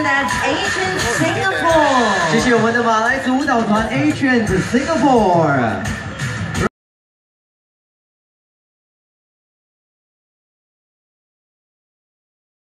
that's ancient singapore 谢谢我们的马来族舞蹈团 ancient singapore